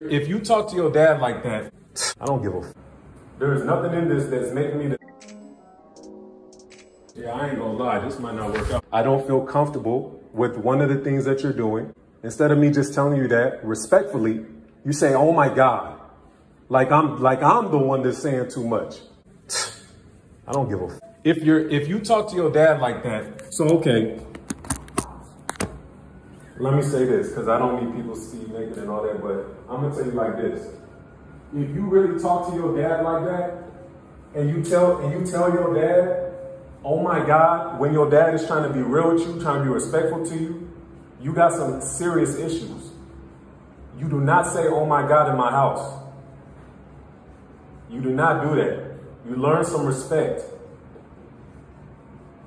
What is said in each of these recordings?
If you talk to your dad like that, I don't give a f- There is nothing in this that's making me the Yeah, I ain't gonna lie, this might not work out. I don't feel comfortable with one of the things that you're doing. Instead of me just telling you that respectfully, you say, "Oh my God," like I'm like I'm the one that's saying too much. I don't give a. F- if you're if you talk to your dad like that, so okay. Let me say this, because I don't need people to see naked and all that, but I'm gonna tell you like this. If you really talk to your dad like that, and you tell and you tell your dad, oh my God, when your dad is trying to be real with you, trying to be respectful to you, you got some serious issues. You do not say, oh my God, in my house. You do not do that. You learn some respect.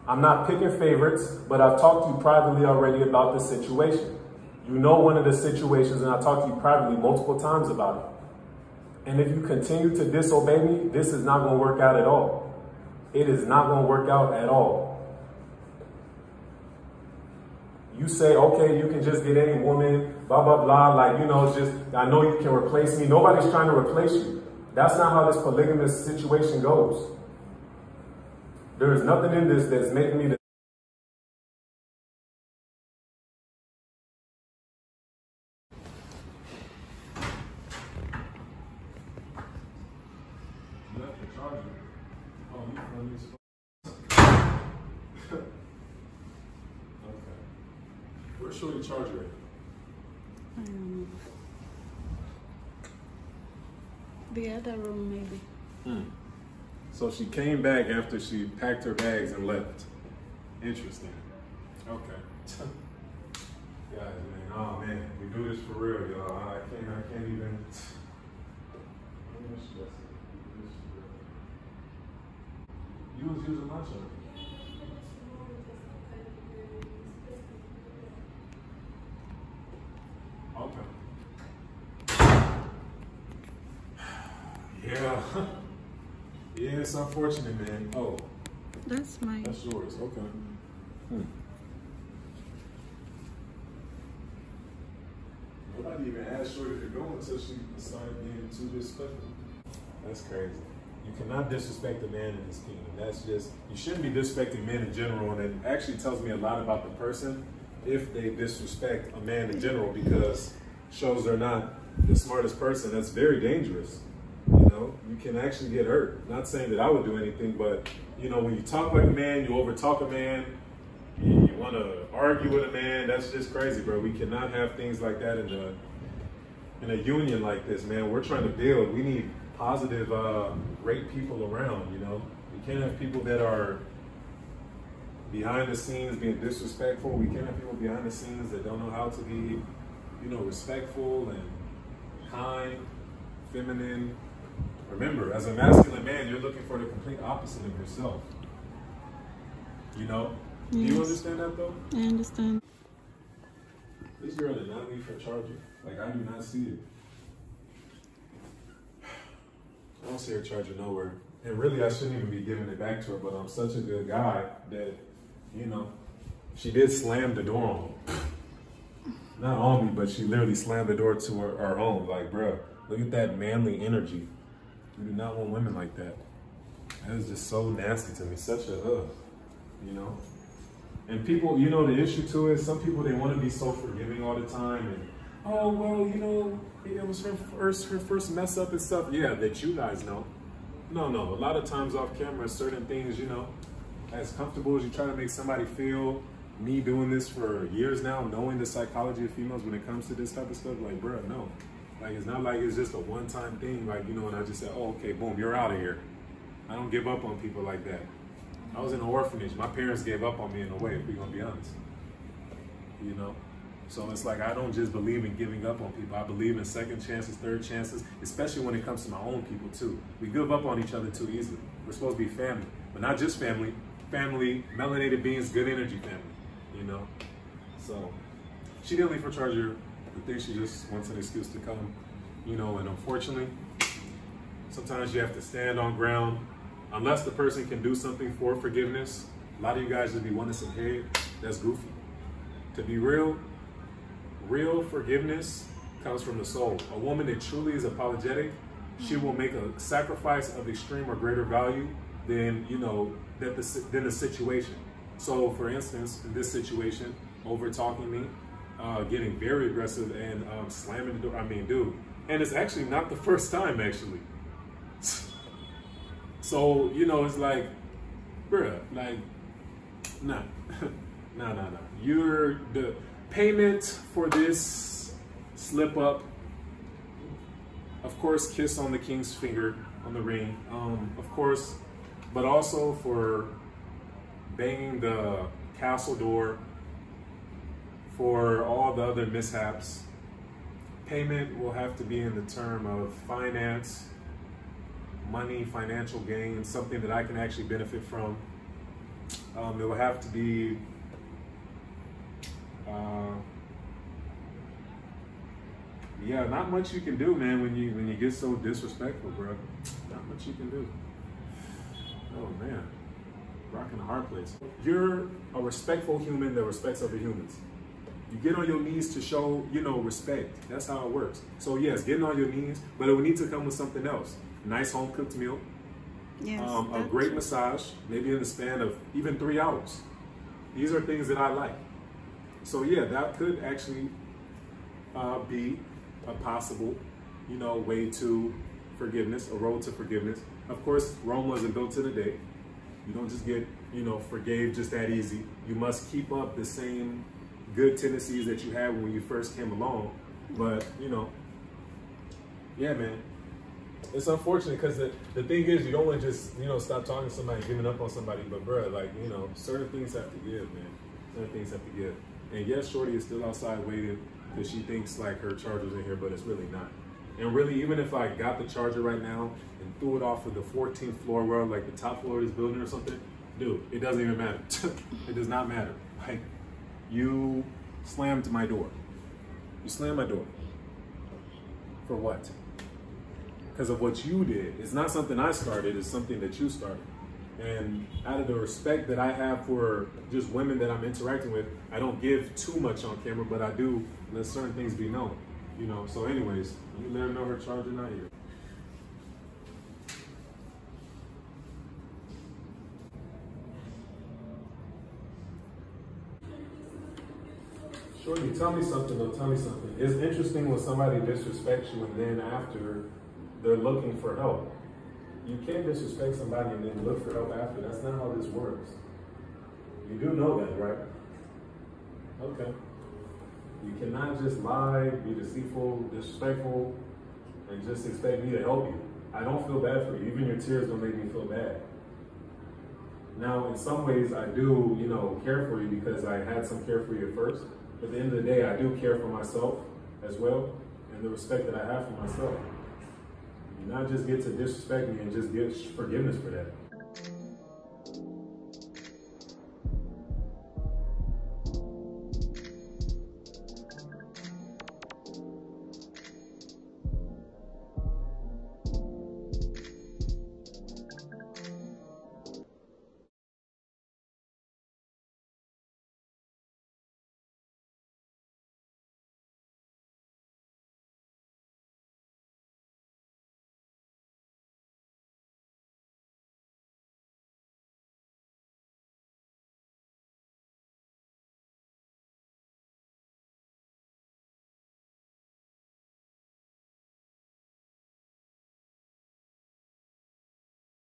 I'm not picking favorites, but I've talked to you privately already about this situation. You know one of the situations, and I talked to you privately multiple times about it. And if you continue to disobey me, this is not going to work out at all. It is not going to work out at all. You say, okay, you can just get any woman, blah, blah, blah. Like, you know, just, I know you can replace me. Nobody's trying to replace you. That's not how this polygamous situation goes. There is nothing in this that's making me the charger. Oh you tell me supposed Okay. Where's Shorty charger at? Um, the other room, maybe. Hmm. So she came back after she packed her bags and left. Interesting. Okay. Guys, man, oh man, we do this for real, y'all. I can't, I can't even. You was using my charger. Okay. Yeah. Yeah, it's unfortunate, man. Oh, That's mine. that's yours. Okay. Hmm. Nobody even asked Shorty to go until she started being too disrespectful. That's crazy. You cannot disrespect a man in this kingdom. That's just, you shouldn't be disrespecting men in general. And it actually tells me a lot about the person if they disrespect a man in general because shows they're not the smartest person. That's very dangerous. You know, you can actually get hurt. Not saying that I would do anything, but you know, when you talk like a man, you overtalk a man, you, you want to argue with a man. That's just crazy, bro. We cannot have things like that in a in a union like this, man. We're trying to build. We need positive, uh, great people around. You know, we can't have people that are behind the scenes being disrespectful. We can't have people behind the scenes that don't know how to be, you know, respectful and kind, feminine. Remember, as a masculine man, you're looking for the complete opposite of yourself. You know? Do you understand that though? I understand. This girl did not leave her charger. Like I do not see it. I don't see her charger nowhere. And really, I shouldn't even be giving it back to her. But I'm such a good guy that, you know, she did slam the door on me. Not on me, but she literally slammed the door to her, our home. Like, bruh, look at that manly energy. We do not want women like that. That is just so nasty to me. Such a ugh, you know. And people, you know, the issue too is some people they want to be so forgiving all the time, and oh well, you know, it was her first her first mess up and stuff. Yeah, that you guys know. No, no. A lot of times off camera, certain things, you know, as comfortable as you try to make somebody feel. Me doing this for years now, knowing the psychology of females when it comes to this type of stuff, like, bruh, no. Like, it's not like it's just a one-time thing, like, you know, and I just said, oh, okay, boom, you're out of here. I don't give up on people like that. I was in an orphanage. My parents gave up on me in a way, if we're gonna be honest. You know? So it's like I don't just believe in giving up on people. I believe in second chances, third chances, especially when it comes to my own people too. We give up on each other too easily. We're supposed to be family, but not just family. Family, melanated beings, good energy family. You know? So she didn't leave her charger. I think she just wants an excuse to come. You know, and unfortunately, sometimes you have to stand on ground unless the person can do something for forgiveness, a lot of you guys just be wanting some head. That's goofy. To be real, real forgiveness comes from the soul. A woman that truly is apologetic, she will make a sacrifice of extreme or greater value than you know that the than the situation. So, for instance, in this situation, over talking me, uh, getting very aggressive and um, slamming the door. I mean, dude, and it's actually not the first time actually. So you know, it's like, bruh, like, nah, nah, nah, nah. You're the payment for this slip up. Of course, kiss on the king's finger on the ring. Um, of course, but also for banging the castle door, for all the other mishaps. Payment will have to be in the term of finance, money, financial gain, something that I can actually benefit from. Um, it will have to be uh, yeah, not much you can do, man, when you when you get so disrespectful, bro. Not much you can do. Oh man, rocking the hard place. You're a respectful human that respects other humans. You get on your knees to show, you know, respect. That's how it works. So yes, getting on your knees, but it would need to come with something else. Nice home cooked meal. Yes. Um, a great massage, maybe in the span of even three hours. These are things that I like. So yeah, that could actually uh, be a possible, you know, way to forgiveness, a road to forgiveness. Of course, Rome wasn't built in a day. You don't just get, you know, forgave just that easy. You must keep up the same good tendencies that you had when you first came along. But, you know, yeah, man. It's unfortunate because the, the thing is, you don't want to just, you know, stop talking to somebody, giving up on somebody. But, bro, like, you know, certain things have to give, man. Certain things have to give. And yes, Shorty is still outside waiting because she thinks like her charger's in here, but it's really not. And really, even if I got the charger right now and threw it off of the 14th floor, where like the top floor of this building or something, dude, it doesn't even matter. it does not matter. Like, you slammed my door. You slammed my door. For what? Because of what you did. It's not something I started, it's something that you started. And out of the respect that I have for just women that I'm interacting with, I don't give too much on camera, but I do let certain things be known. You know, so anyways, you let her know her charger not here. Shorty, tell me something though, tell me something. It's interesting when somebody disrespects you and then after they're looking for help. You can't disrespect somebody and then look for help after. That's not how this works. You do know that, right? Okay. You cannot just lie, be deceitful, disrespectful, and just expect me to help you. I don't feel bad for you. Even your tears don't make me feel bad. Now, in some ways, I do, you know, care for you because I had some care for you at first. But at the end of the day, I do care for myself as well, and the respect that I have for myself. You not just get to disrespect me and just get forgiveness for that.